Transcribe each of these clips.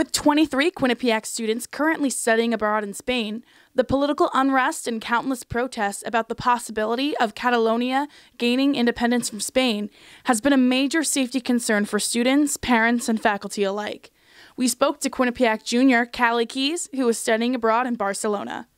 With 23 Quinnipiac students currently studying abroad in Spain, the political unrest and countless protests about the possibility of Catalonia gaining independence from Spain has been a major safety concern for students, parents, and faculty alike. We spoke to Quinnipiac junior Callie Keys, who is studying abroad in Barcelona.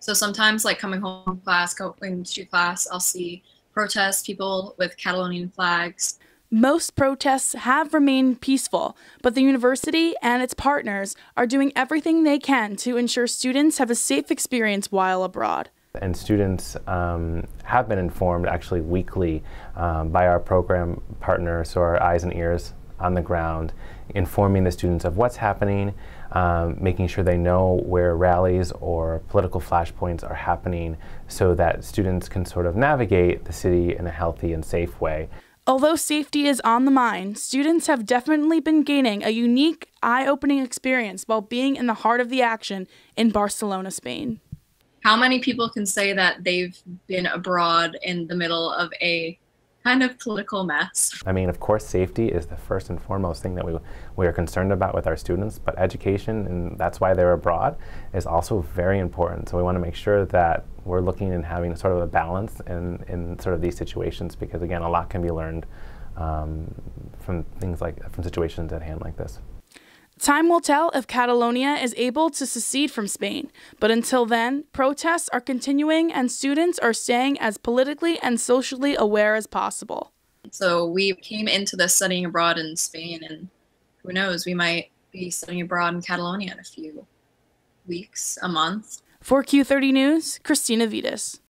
So sometimes, like coming home from class, going to class, I'll see protests, people with Catalonian flags. Most protests have remained peaceful, but the university and its partners are doing everything they can to ensure students have a safe experience while abroad. And students um, have been informed actually weekly um, by our program partners, so our eyes and ears on the ground, informing the students of what's happening, um, making sure they know where rallies or political flashpoints are happening so that students can sort of navigate the city in a healthy and safe way. Although safety is on the mind, students have definitely been gaining a unique, eye opening experience while being in the heart of the action in Barcelona, Spain. How many people can say that they've been abroad in the middle of a kind of political mess. I mean, of course, safety is the first and foremost thing that we, we are concerned about with our students, but education, and that's why they're abroad, is also very important. So we want to make sure that we're looking and having sort of a balance in, in sort of these situations because, again, a lot can be learned um, from things like, from situations at hand like this. Time will tell if Catalonia is able to secede from Spain, but until then, protests are continuing and students are staying as politically and socially aware as possible. So we came into this studying abroad in Spain, and who knows, we might be studying abroad in Catalonia in a few weeks, a month. For Q30 News, Christina Vitas.